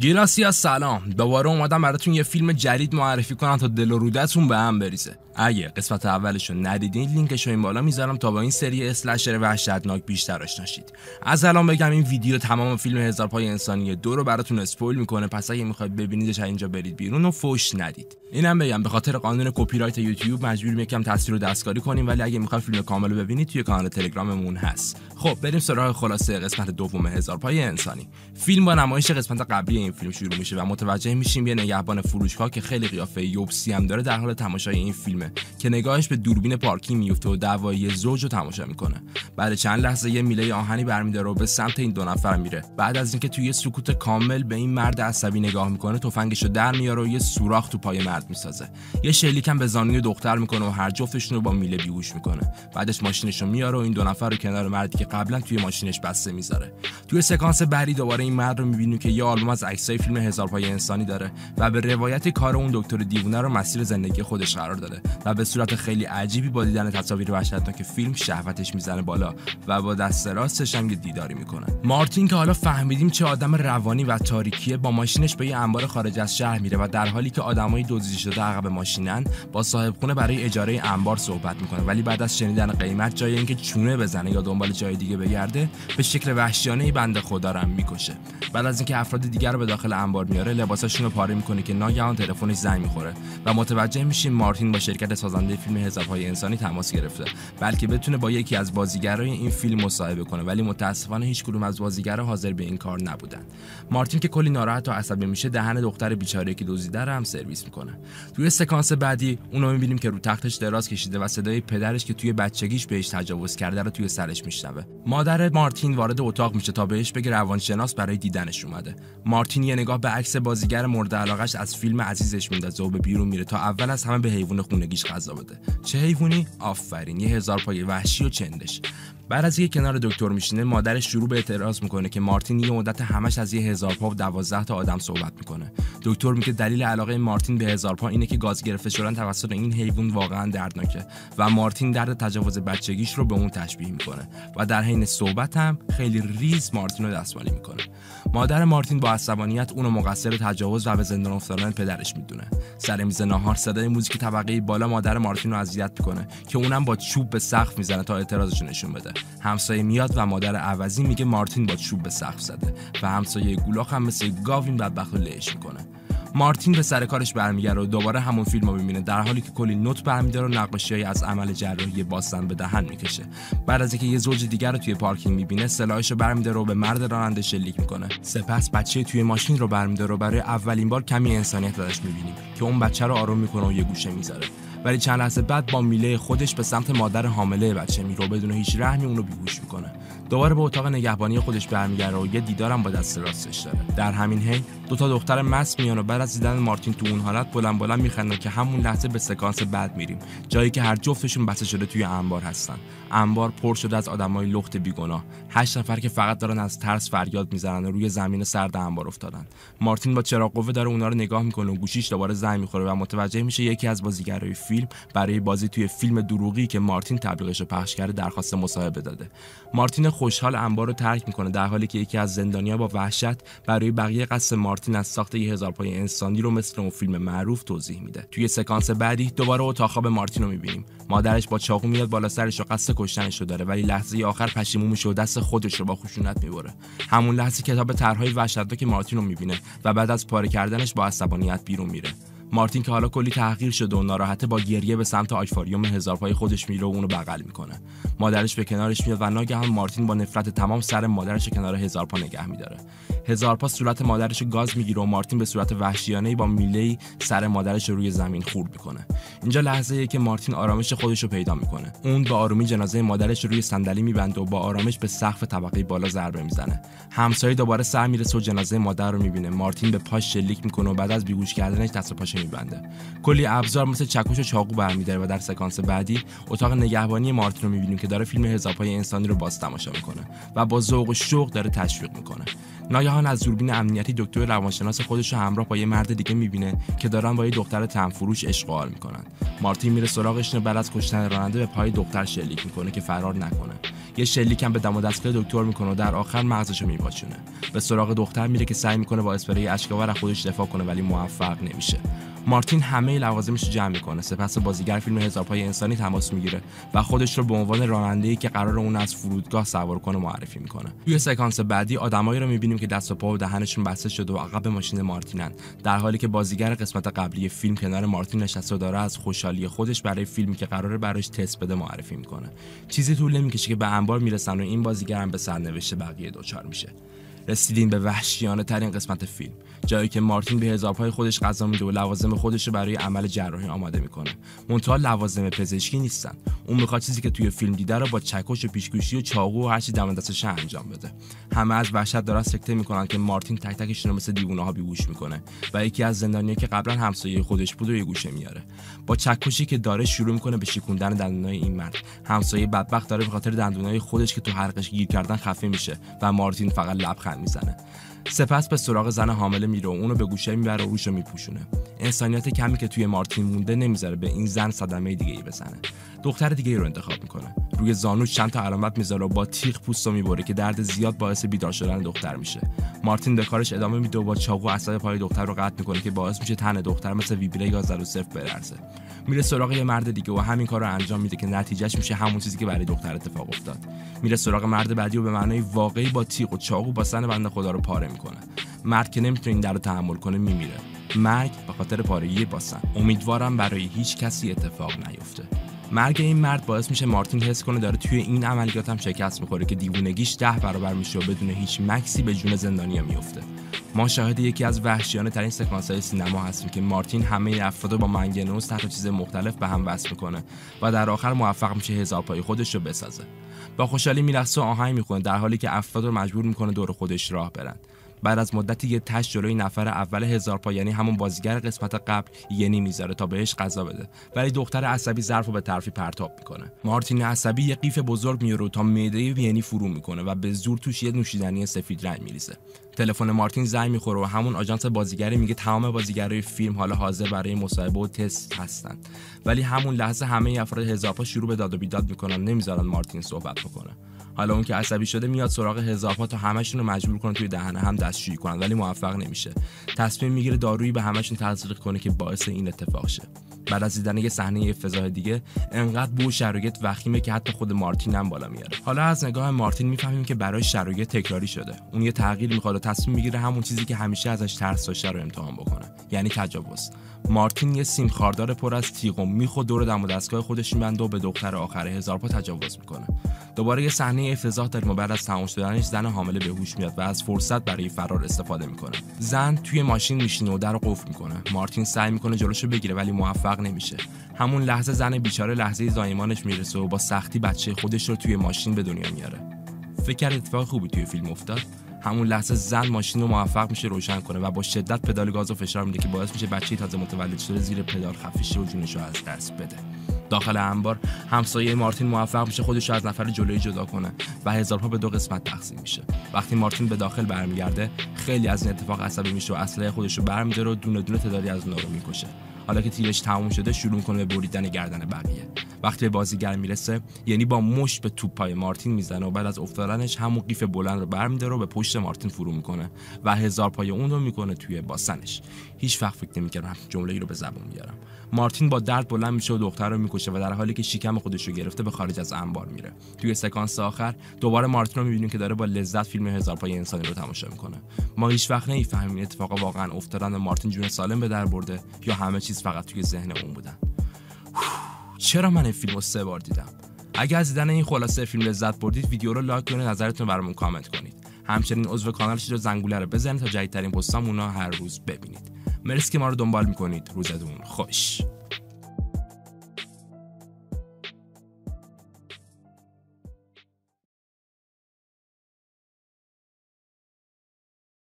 گیلاسیا سلام. دوباره اومدم براتون یه فیلم جدید معرفی کنم تا دل و رودتون به هم بریزه. اگه قسمت اولش رو ندیدین لینکش رو این بالا می‌ذارم تا با این سری slasher وحشتناک بیشتر آشنا شید. از الان بگم این ویدیو تمام فیلم هزار پای انسانی دو رو براتون spoil می‌کنه. پس اگه می‌خواید ببینیدش اینجا برید بیرون و فوش ندید. اینم بگم به خاطر قانون کپی رایت یوتیوب مجبوریم یکم تصویر رو دستکاری کنیم ولی اگه می‌خواید فیلم کامل رو ببینید توی کانال تلگراممون هست. خب بریم سراغ خلاصه قسمت دوم هزار پای انسانی. فیلم با نمایش قسمت قبلی این فیلم شروع میشه و متوجه میشیم یه نگهبان فروشگاه که خیلی قیافه یوبسی هم داره در حال تماشای این فیلمه که نگاهش به دوربین پارکینگ میفته و دعوای زوج رو تماشا می‌کنه. بعد چند لحظه یه میله آهنی برمیداره و به سمت این دو نفر میره. بعد از اینکه توی سکوت کامل به این مرد عصبی نگاه می‌کنه تفنگش رو در میاره و یه سوراخ تو پای مرد می‌سازه. یه شلیک هم به زانوی دختر می‌کنه و هر جفتشون رو با میله بیهوش می‌کنه. بعدش ماشینش رو میاره و این دو نفر رو کنار مردی که قبلا توی ماشینش بسته می‌ذاره. توی سکانس بعدی دوباره این مرد رو می‌بینیم که یه آلبوم از عکسای فیلم هزار پای انسانی داره و به روایت کار اون دکتر دیوونه رو مسیر زندگی خودش قرار داده و به صورت خیلی عجیبی با دیدن تصاویر وحشتناک فیلم شهوتش می‌زنه بالا و با دست راستش هم دیداری می‌کنه. مارتین که حالا فهمیدیم چه آدم روانی و تاریکیه با ماشینش به یه انبار خارج از شهر میره و در حالی که آدمای دزدیده شده عقب ماشینن با صاحب خونه برای اجاره انبار صحبت می‌کنه. ولی بعد از شنیدن قیمت جای اینکه چونه بزنه یا دنبال جای دیگه بگرده به شکل وحشیانه بنده خدا رو می‌کشه. بعد از اینکه افراد دیگر رو داخل انبار میاره لباساشون رو پاره می‌کنه که ناگهان تلفنش زنگ می‌خوره و متوجه میشیم مارتین با شرکت سازنده فیلم حسابهای انسانی تماس گرفته بلکه بتونه با یکی از بازیگرای این فیلم مصاحبه کنه ولی متاسفانه هیچ کدوم از بازیگرا حاضر به این کار نبودن. مارتین که کلی ناراحت و عصبی میشه دهن دختر بیچاره که دزدیده رو هم سرویس می‌کنه. توی سکانس بعدی اونو می‌بینیم که رو تختش دراز کشیده و صدای پدرش که توی بچگیش بهش تجاوز کرده رو توی سرش میشنوه. مادر مارتین وارد اتاق میشه تا بهش بگه روانشناس برای دیدنش اومده. مارتین یه نگاه به عکس بازیگر مورد علاقش از فیلم عزیزش میندازه و به بیرون میره تا اول از همه به حیوان خونگیش غذا بده. چه حیوانی؟ آفرین یه هزار پای وحشی و چندش. بعد از اینکه کنار دکتر میشینه مادرش شروع به اعتراض می‌کنه که مارتین یه مدت همش از یه هزار پا و دوازده تا آدم صحبت می‌کنه. دکتر میگه دلیل علاقه مارتین به هزار پا اینه که گاز گرفته شدن توسط این حیوان واقعا دردناکه و مارتین درد تجاوز بچگیش رو به اون تشبیه می‌کنه و در حین صحبت هم خیلی ریز مارتین رو دستمالی می‌کنه. مادر مارتین با عصبانیت اونو مقصر تجاوز و به زندان افتادن پدرش می‌دونه. سر میز ناهار صدای موزیک طبقه بالا مادر مارتین رو اذیت می‌کنه که اونم با چوب به سقف می‌زنه تا اعتراضش نشون بده. همسایه میاد و مادر عوضی میگه مارتین با چوب به سقف زده و همسایه گولاخ هم مثل گاوین بدبخت رو لهش می‌کنه. مارتین به سر کارش برمیگره و دوباره همون فیلم رو می‌بینه در حالی که کلی نوت برمیداره و نقاشی از عمل جراحی باستن به دهن می‌کشه. بعد از اینکه یه زوج دیگر رو توی پارکینگ می‌بینه سلاحش رو برمیداره و به مرد راننده شلیک می‌کنه. سپس بچه توی ماشین رو برمیداره و برای اولین بار کمی انسانیت ازش می‌بینیم که اون بچه رو آروم می‌کنه و یه گوشه می‌ذاره. ولی چند لحظه بعد با میله خودش به سمت مادر حامله بچه میره و بدون هیچ رحمی اونو بیهوش می‌کنه. دوباره به اتاق نگهبانی خودش برمیگره و یه دیدارم با دست راستش داره. در همین حین دو تا دختر مست میان و بعد از دیدن مارتین تو اون حالت بلند بلند میخندن که همون لحظه به سکانس بعد میریم. جایی که هر جفتشون بسته شده توی انبار هستن. انبار پر شده از آدمای لخت بیگناه. هشت نفر که فقط دارن از ترس فریاد می‌زنن و روی زمین سرد انبار افتادن. مارتین با چراغ قوه داره اونا رو نگاه می‌کنه و گوشیش دوباره زنگ می‌خوره و متوجه میشه یکی از بازیگرای فیلم برای بازی توی فیلم دروغی که مارتین تبلیغش رو پخش کرده درخواست مصاحبه داده. مارتین خوشحال انبار رو ترک می‌کنه در حالی که یکی از زندانیا با وحشت برای بقیه قصد مارتین از ساخت یه هزار پای انسانی رو مثل اون فیلم معروف توضیح میده. توی سکانس بعدی دوباره اتاق خواب مارتین رو می‌بینیم. مادرش با چاقو میاد بالا سرش و قصد کشتنش رو داره ولی لحظه آخر پشیمون میشه و دست خودش رو با خشونت می‌بره. همون لحظه کتاب طرحهای وحشتناک مارتین رو می‌بینه و بعد از پاره کردنش با عصبانیت بیرون میره. مارتین که حالا کلی تحقیر شده و ناراحته با گریه به سمت آکواریوم هزار پای خودش میره و اونو بغل می‌کنه. مادرش به کنارش میاد و ناگهان مارتین با نفرت تمام سر مادرش کنار هزار پا نگه میداره. هزار پا صورت مادرش گاز می‌گیره و مارتین به صورت وحشیانه با میله سر مادرش رو روی زمین خورد می‌کنه. اینجا لحظه ای که مارتین آرامش خودش رو پیدا می‌کنه. اون با آرومی جنازه مادرش رو روی صندلی میبنده و با آرامش به سقف طبقه بالا ضربه می‌زنه. همسایه دوباره سر می‌رسه و جنازه مادر رو می‌بینه. مارتین به پاش شلیک می‌کنه و بعد از بیگوش کردنش دست و پاش میبنده. کلی ابزار مثل چکش و چاقو برمیداره و در سکانس بعدی اتاق نگهبانی مارتین رو می‌بینیم داره فیلم هزاپای انسانی رو باز تماشا می‌کنه و با ذوق و شوق داره تشویق می‌کنه. ناگهان از دوربین امنیتی دکتر روانشناس خودش رو همراه با یه مرد دیگه می‌بینه که دارن با یه دختر تنفروش اشغال می‌کنن. مارتین میره سراغش بعد از کشتن راننده به پای دختر شلیک می‌کنه که فرار نکنه. یه شلیک هم به دم و دستگاه دکتر می‌کنه و در آخر مغزشو میپاچونه. به سراغ دختر میره که سعی می‌کنه با اسپری اشکاور از خودش دفاع کنه ولی موفق نمیشه. مارتین همه لوازمش رو جمع می‌کنه. سپس بازیگر فیلم پای انسانی تماس می‌گیره و خودش رو به عنوان راننده‌ای که قرار اون از فرودگاه سوار کنه معرفی می‌کنه. توی سکانس بعدی آدمایی رو می‌بینیم که دست و پا و دهنشون بسته شده و عقب ماشین مارتینن. در حالی که بازیگر قسمت قبلی فیلم کنار مارتین نشسته و داره از خوشحالی خودش برای فیلمی که قراره براش تست بده معرفی می‌کنه. چیزی طول نمی‌کشه که به انبار می‌رسن و این بازیگر هم به سرنوشت بقیه دچار میشه. رسیدیم به وحشیانه ترین قسمت فیلم. جایی که مارتین به هزارپای خودش غذا میده و لوازم خودش رو برای عمل جراحی آماده می‌کنه. منتها لوازم پزشکی نیستن. اون می‌خواد چیزی که توی فیلم دیده رو با چکش و پیشگوشی و چاقو و هرچی دم دستش انجام بده. همه از وحشت دارن سکته می‌کنن که مارتین تک تکشون رو مثل دیوونه ها بیهوش می‌کنه و یکی از زندانیایی که قبلا همسایه خودش بود و یه گوشه میاره. با چکشی که داره شروع می‌کنه به شکوندن دندونای این مرد. همسایه بدبخت داره به خاطر دندونای خودش که تو حلقش گیر کردن خفه میشه و مارتین فقط لبخند می‌زنه. سپس به سراغ زن حامله میره و اونو به گوشه می‌بره و روشو میپوشونه. انسانیت کمی که توی مارتین مونده نمی‌ذاره به این زن صدمه دیگه ای بزنه. دختر دیگه ای رو انتخاب می‌کنه. روی زانوش چند تا علامت می‌ذاره و با تیغ پوستو می‌بره که درد زیاد باعث بیدار شدن دختر میشه. مارتین به کارش ادامه میده و با چاقو عصب پای دختر رو قطع می‌کنه که باعث میشه تن دختر مثل ویبره یا زر و صرف برسه. میره سراغ یه مرد دیگه و همین کار رو انجام میده که نتیجهش میشه همون چیزی که برای دختر اتفاق افتاد. میره سراغ مرد بعدی و به معنای واقعی با تیغ و چاقو با سن بنده خدا رو پاره می‌کنه. مرد که نمی‌تونه این در رو تحمل کنه میمیره. مرگ به خاطر پارگی با سن. امیدوارم برای هیچ کسی اتفاق نیفته. مرگ این مرد باعث میشه مارتین حس کنه داره توی این عملیات هم شکست می‌خوره که دیوونگیش ده برابر میشه و بدون هیچ مکسی به جون زندانی میفته. ما شاهد یکی از وحشیانه ترین سکانس های سینما هستیم که مارتین همه افراد با منگنوز تحت چیز مختلف به هم وصل می‌کنه و در آخر موفق میشه هزار پای خودش رو بسازه. با خوشحالی میرقصه و آهنگ می‌کنه در حالی که افراد رو مجبور می‌کنه دور خودش راه برن. بعد از مدتی یه تش جلوی نفر اول هزار پا یعنی همون بازیگر قسمت قبل ینی می‌ذاره تا بهش غذا بده. ولی دختر عصبی ظرف به طرفی پرتاب می‌کنه. مارتین عصبی یه قیف بزرگ میاره تا معده ینی فرو می‌کنه و به زور توش یه نوشیدنی سفید رنگ میریزه. تلفن مارتین زنگ می‌خوره و همون آژانس بازیگری میگه تمام بازیگرای فیلم حالا حاضر برای مصاحبه و تست هستن. ولی همون لحظه همه افراد هزارپا شروع به داد و بیداد می‌کنن نمی‌ذارن مارتین صحبت بکنه. حالا اون که عصبی شده میاد سراغ هزارپا تا همشون رو مجبور کنه توی دهنه هم دستشویی کنن ولی موفق نمیشه. تصمیم می‌گیره دارویی به همشون تزریق کنه که باعث این اتفاق شه. بعد از دیدن یه صحنه افتضاح دیگه انقدر بو شرایط وخیمه که حتی خود مارتین هم بالا میاره. حالا از نگاه مارتین می‌فهمیم که برای شرایط تکراری شده. اون یه تغییر می‌خواد و تصمیم می‌گیره همون چیزی که همیشه ازش ترس داشته رو امتحان بکنه. یعنی تجاوز. مارتین یه سیم خاردار پر از تیغ و میخو دور دم و دستگاه خودش میبنده و به دختر آخر هزار پا تجاوز می‌کنه. دوباره یه صحنه افتضاح داریم و بعد از تمام شدنش زن حامله به هوش میاد و از فرصت برای فرار استفاده می‌کنه. زن توی ماشین میشینه و در قفل می‌کنه. مارتین سعی می‌کنه جلوشو بگیره ولی موفق نمیشه. همون لحظه زن بیچاره لحظه زایمانش می‌رسه و با سختی بچه خودش رو توی ماشین به دنیا میاره. فکر اتفاق خوبی توی فیلم افتاد. همون لحظه زن ماشین رو موفق میشه روشن کنه و با شدت پدال گاز و فشار میده که باعث میشه بچه تازه متولد شده زیر پدال خفیشه و جونش رو از دست بده. داخل انبار همسایه مارتین موفق میشه خودش رو از نفر جلوی جدا کنه و هزارها به دو قسمت تقسیم میشه. وقتی مارتین به داخل برمیگرده خیلی از این اتفاق عصبی میشه و اسلحه خودش رو برمیداره و دونه دونه تعدادی از اونها رو می‌کشه. حالا که تیرش تموم شده شروع کنه به بریدن گردن بقیه. وقتی به بازیگر می‌رسه یعنی با مشت به توپ پای مارتین می‌زنه و بعد از افتادنش همون قیف بلند رو برمیداره و به پشت مارتین فرو می‌کنه و هزار پای اون رو می‌کنه توی باسنش. هیچ وقت فکر نمی‌کردم جمله ای رو به زبون بیارم. مارتین با درد بلند میشه و دختر رو می‌کشه و در حالی که شکم خودش رو گرفته به خارج از انبار میره. توی سکانس آخر دوباره مارتین رو می‌بینیم که داره با لذت فیلم هزار پای انسانی رو تماشا می‌کنه. ما هیچ وقت نمی‌فهمیم این اتفاق واقعا افتادن مارتین جون سالم به در برده یا همه چیز فقط توی ذهن اون بودن. چرا من این فیلم رو سه بار دیدم؟ اگر از دیدن این خلاصه فیلم لذت بردید ویدیو رو لایک کنید نظرتون برامون کامنت کنید. همچنین عضو کانال شید و زنگوله رو بزنید تا جدیدترین پستامون هر روز ببینید. مرسی که ما رو دنبال می‌کنید. روزتون خوش.